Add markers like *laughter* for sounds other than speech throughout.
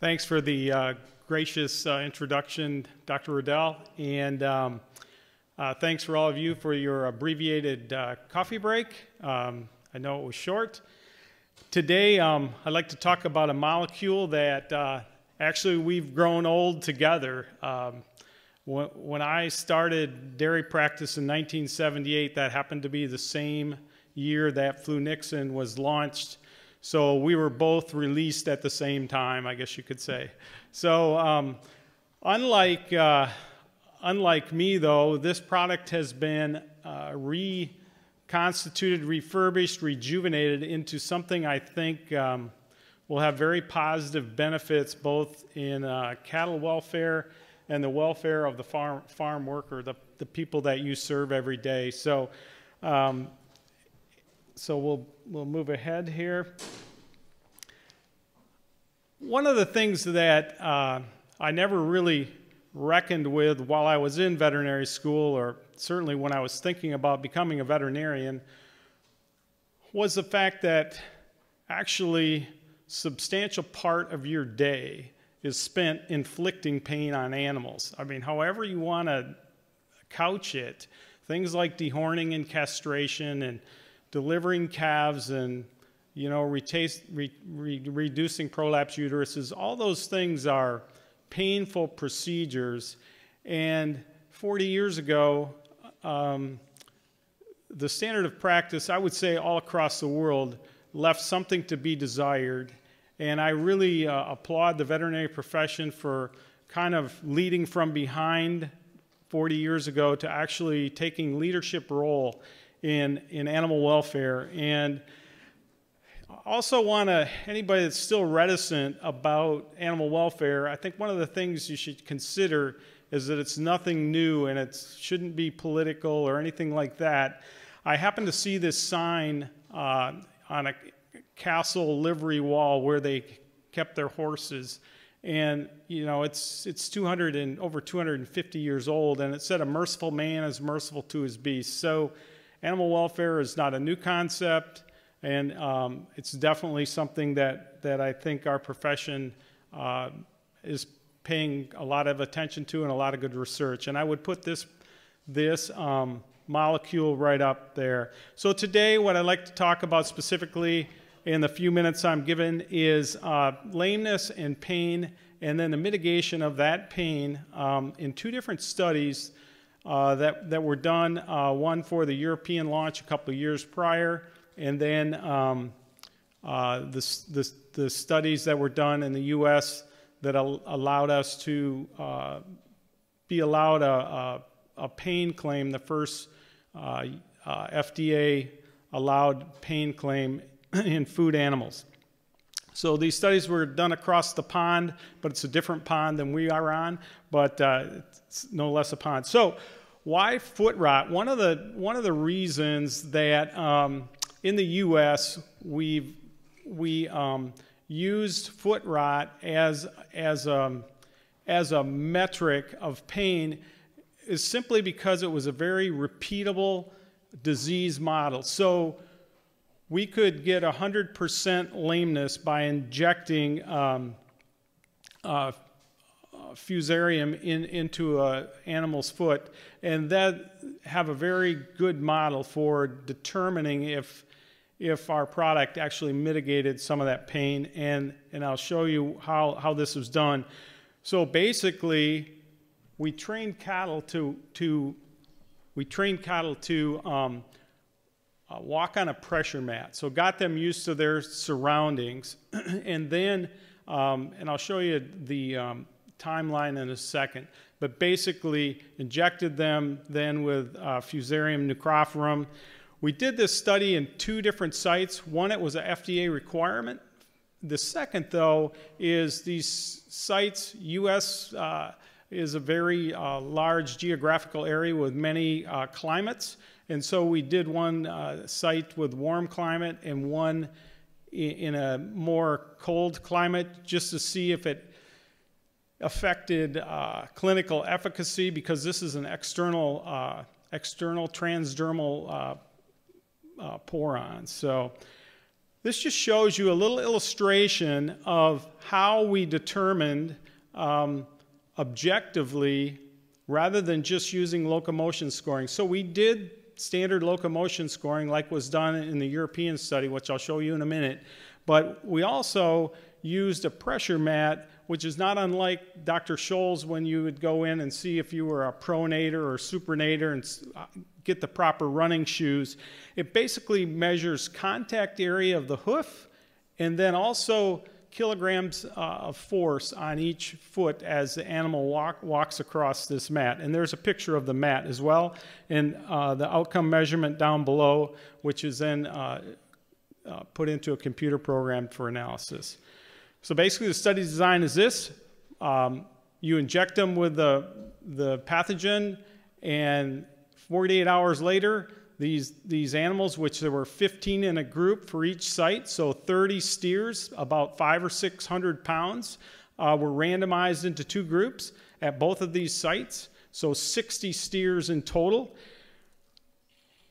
Thanks for the uh, gracious uh, introduction, Dr. Riddell, and um, uh, thanks for all of you for your abbreviated uh, coffee break. Um, I know it was short. Today, um, I'd like to talk about a molecule that uh, actually we've grown old together. Um, when, when I started dairy practice in 1978, that happened to be the same year that Flunixin was launched so we were both released at the same time, I guess you could say. So um, unlike, uh, unlike me, though, this product has been uh, reconstituted, refurbished, rejuvenated into something I think um, will have very positive benefits both in uh, cattle welfare and the welfare of the farm, farm worker, the, the people that you serve every day. So um, so we'll, we'll move ahead here. One of the things that uh, I never really reckoned with while I was in veterinary school, or certainly when I was thinking about becoming a veterinarian, was the fact that actually substantial part of your day is spent inflicting pain on animals. I mean, however you want to couch it, things like dehorning and castration and delivering calves and you know, re, re, reducing prolapse uteruses, all those things are painful procedures. And 40 years ago, um, the standard of practice, I would say all across the world, left something to be desired. And I really uh, applaud the veterinary profession for kind of leading from behind 40 years ago to actually taking leadership role in, in animal welfare. And I also want to, anybody that's still reticent about animal welfare, I think one of the things you should consider is that it's nothing new and it shouldn't be political or anything like that. I happened to see this sign uh, on a castle livery wall where they kept their horses and you know it's it's 200 and over 250 years old and it said a merciful man is merciful to his beasts so Animal welfare is not a new concept, and um, it's definitely something that, that I think our profession uh, is paying a lot of attention to and a lot of good research. And I would put this, this um, molecule right up there. So today, what I'd like to talk about specifically in the few minutes I'm given is uh, lameness and pain, and then the mitigation of that pain um, in two different studies uh, that, that were done, uh, one for the European launch a couple of years prior, and then um, uh, the, the, the, studies that were done in the U.S. that al allowed us to uh, be allowed a, a, a, pain claim, the first uh, FDA allowed pain claim *clears throat* in food animals. So these studies were done across the pond, but it's a different pond than we are on, but uh, it's no less a pond. So why foot rot? One of the, one of the reasons that um, in the U.S. we've we um, used foot rot as, as, a, as a metric of pain is simply because it was a very repeatable disease model. So we could get 100% lameness by injecting um, uh, fusarium in, into an animal's foot, and that have a very good model for determining if, if our product actually mitigated some of that pain, and, and I'll show you how, how this was done. So basically, we trained cattle to, to we trained cattle to um, uh, walk on a pressure mat. So got them used to their surroundings, *clears throat* and then, um, and I'll show you the um, timeline in a second, but basically injected them then with uh, Fusarium necrophorum. We did this study in two different sites. One, it was an FDA requirement. The second, though, is these sites, U.S. Uh, is a very uh, large geographical area with many uh, climates. And so we did one uh, site with warm climate and one in a more cold climate just to see if it affected uh, clinical efficacy because this is an external, uh, external transdermal uh, uh pour-on. So This just shows you a little illustration of how we determined um, objectively rather than just using locomotion scoring. So we did standard locomotion scoring like was done in the European study, which I'll show you in a minute. But we also used a pressure mat, which is not unlike Dr. Scholl's when you would go in and see if you were a pronator or supinator and uh, get the proper running shoes. It basically measures contact area of the hoof and then also kilograms uh, of force on each foot as the animal walk, walks across this mat. And there's a picture of the mat as well, and uh, the outcome measurement down below, which is then uh, uh put into a computer program for analysis. So basically, the study design is this um, you inject them with the, the pathogen, and 48 hours later, these, these animals, which there were 15 in a group for each site, so 30 steers, about five or 600 pounds, uh, were randomized into two groups at both of these sites, so 60 steers in total.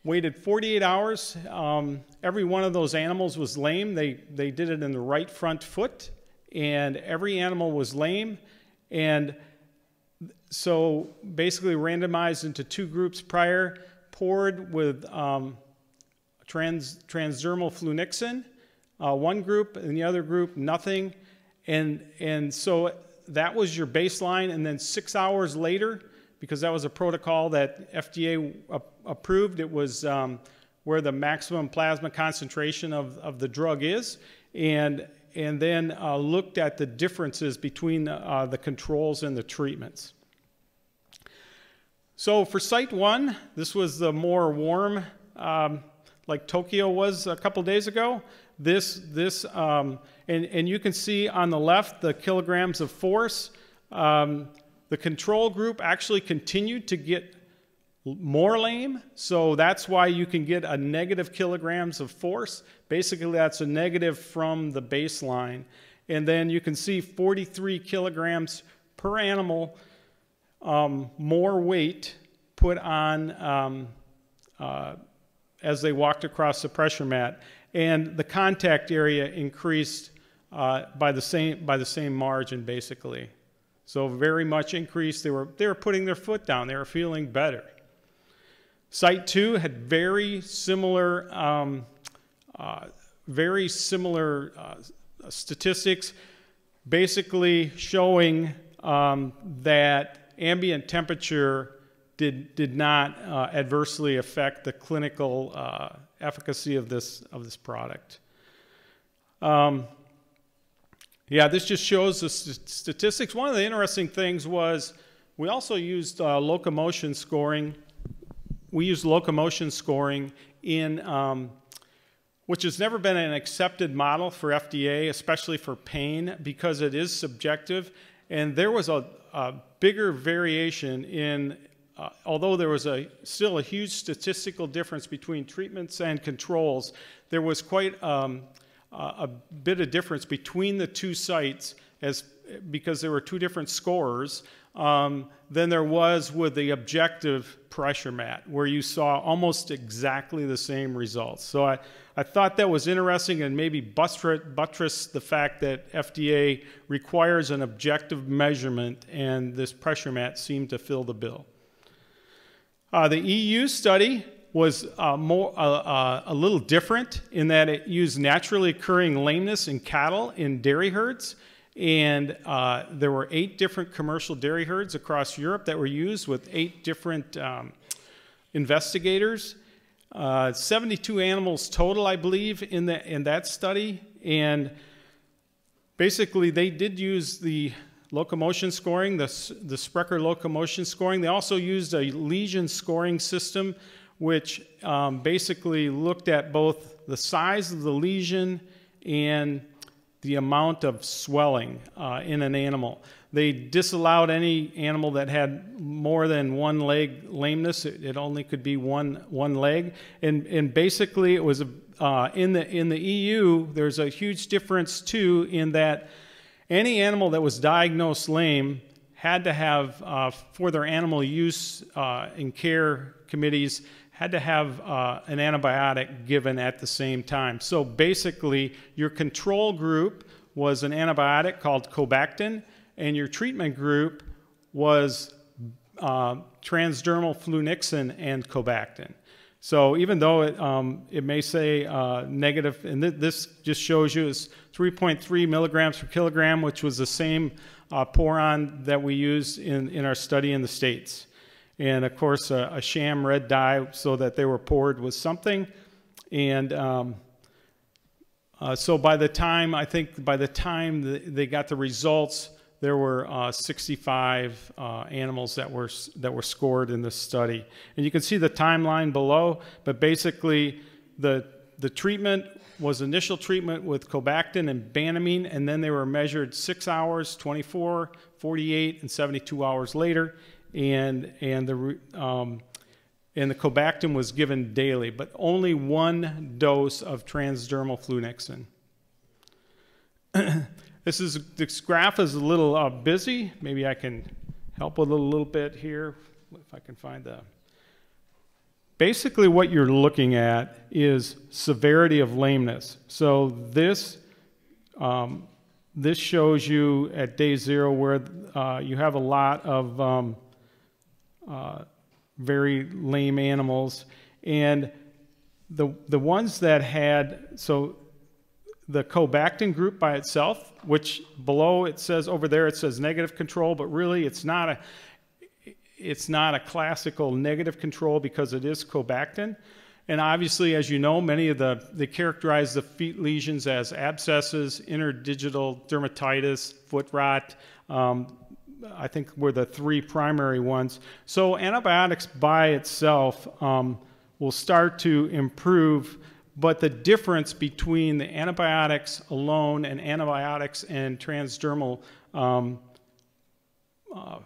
Waited 48 hours. Um, every one of those animals was lame. They, they did it in the right front foot, and every animal was lame. And so basically randomized into two groups prior poured with um, trans, transdermal flunixin, uh, one group, and the other group, nothing. And, and so that was your baseline. And then six hours later, because that was a protocol that FDA approved, it was um, where the maximum plasma concentration of, of the drug is. And, and then uh, looked at the differences between uh, the controls and the treatments. So for site one, this was the more warm, um, like Tokyo was a couple days ago. This, this, um, and, and you can see on the left the kilograms of force. Um, the control group actually continued to get more lame, so that's why you can get a negative kilograms of force. Basically, that's a negative from the baseline. And then you can see 43 kilograms per animal um, more weight put on um, uh, as they walked across the pressure mat, and the contact area increased uh, by the same by the same margin, basically. So very much increased. They were they were putting their foot down. They were feeling better. Site two had very similar um, uh, very similar uh, statistics, basically showing um, that ambient temperature did, did not uh, adversely affect the clinical uh, efficacy of this, of this product. Um, yeah, this just shows the st statistics. One of the interesting things was we also used uh, locomotion scoring. We used locomotion scoring in, um, which has never been an accepted model for FDA, especially for pain, because it is subjective. And there was a, a bigger variation in, uh, although there was a, still a huge statistical difference between treatments and controls, there was quite um, a bit of difference between the two sites as, because there were two different scores um, than there was with the objective pressure mat, where you saw almost exactly the same results. So I, I thought that was interesting and maybe buttress the fact that FDA requires an objective measurement, and this pressure mat seemed to fill the bill. Uh, the EU study was uh, more, uh, uh, a little different in that it used naturally occurring lameness in cattle in dairy herds. And uh, there were eight different commercial dairy herds across Europe that were used with eight different um, investigators. Uh, 72 animals total, I believe, in, the, in that study. And basically, they did use the locomotion scoring, the, the Sprecher locomotion scoring. They also used a lesion scoring system, which um, basically looked at both the size of the lesion and the amount of swelling uh, in an animal. They disallowed any animal that had more than one leg lameness. It, it only could be one, one leg. And, and basically, it was uh, in, the, in the EU, there's a huge difference too in that any animal that was diagnosed lame had to have, uh, for their animal use uh, in care committees, had to have uh, an antibiotic given at the same time. So basically, your control group was an antibiotic called Cobactan, and your treatment group was uh, transdermal flunixin and Cobactan. So even though it, um, it may say uh, negative, and th this just shows you it's 3.3 milligrams per kilogram, which was the same uh, pour-on that we used in, in our study in the States. And of course, a, a sham red dye so that they were poured with something. And um, uh, so by the time, I think by the time the, they got the results, there were uh, 65 uh, animals that were, that were scored in this study. And you can see the timeline below, but basically the, the treatment was initial treatment with Cobactan and Banamine, and then they were measured six hours, 24, 48, and 72 hours later. And, and, the, um, and the Cobactan was given daily, but only one dose of transdermal flunixin. *clears throat* this, is, this graph is a little uh, busy. Maybe I can help with a little bit here, if I can find the Basically, what you're looking at is severity of lameness. So this um, this shows you at day zero where uh, you have a lot of um, uh, very lame animals, and the the ones that had so the Cobactan group by itself, which below it says over there it says negative control, but really it's not a it's not a classical negative control because it is Cobactan. And obviously, as you know, many of the, they characterize the feet lesions as abscesses, interdigital dermatitis, foot rot. Um, I think were the three primary ones. So antibiotics by itself um, will start to improve, but the difference between the antibiotics alone and antibiotics and transdermal um, uh,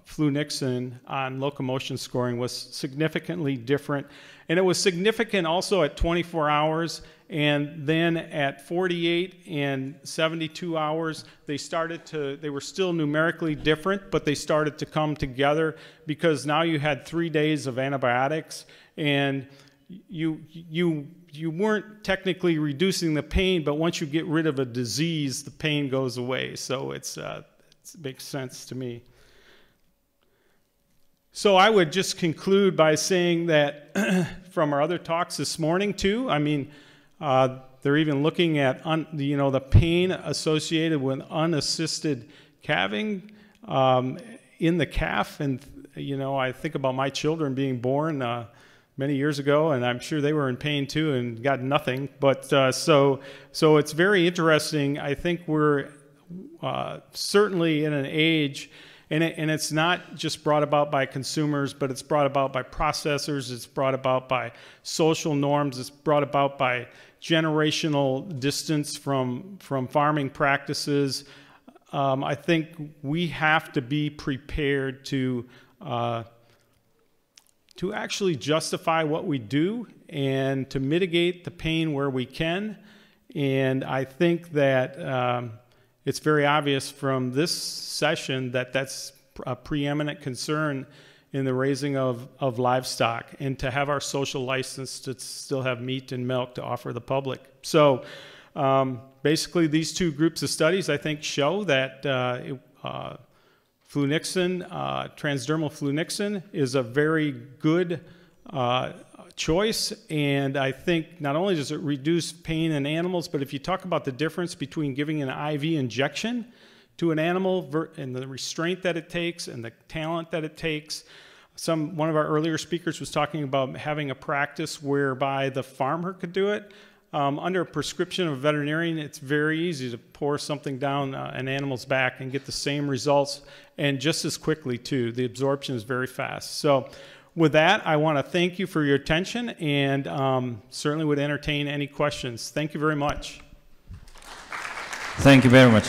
on locomotion scoring was significantly different. And it was significant also at 24 hours. And then at 48 and 72 hours, they started to, they were still numerically different, but they started to come together because now you had three days of antibiotics and you, you, you weren't technically reducing the pain, but once you get rid of a disease, the pain goes away. So it's, uh, it makes sense to me. So I would just conclude by saying that *clears throat* from our other talks this morning too, I mean, uh, they're even looking at un, you know the pain associated with unassisted calving um, in the calf, and you know I think about my children being born uh, many years ago, and I'm sure they were in pain too and got nothing. But uh, so so it's very interesting. I think we're uh, certainly in an age and, it, and it's not just brought about by consumers, but it's brought about by processors, it's brought about by social norms, it's brought about by generational distance from, from farming practices. Um, I think we have to be prepared to, uh, to actually justify what we do and to mitigate the pain where we can. And I think that um, it's very obvious from this session that that's a preeminent concern in the raising of, of livestock and to have our social license to still have meat and milk to offer the public. So um, basically these two groups of studies I think show that uh, uh, flunixin, uh, transdermal flunixin is a very good uh, choice. And I think not only does it reduce pain in animals, but if you talk about the difference between giving an IV injection to an animal and the restraint that it takes and the talent that it takes, some one of our earlier speakers was talking about having a practice whereby the farmer could do it. Um, under a prescription of a veterinarian, it's very easy to pour something down uh, an animal's back and get the same results and just as quickly too. The absorption is very fast. So with that, I want to thank you for your attention and um, certainly would entertain any questions. Thank you very much. Thank you very much.